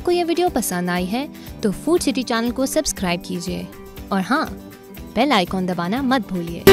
आपको ये वीडियो पसंद आई है तो फ़ूड सिटी चैनल को सब्सक्राइब कीजिए। और हाँ बेल आइकॉन दबाना मत भूलिए।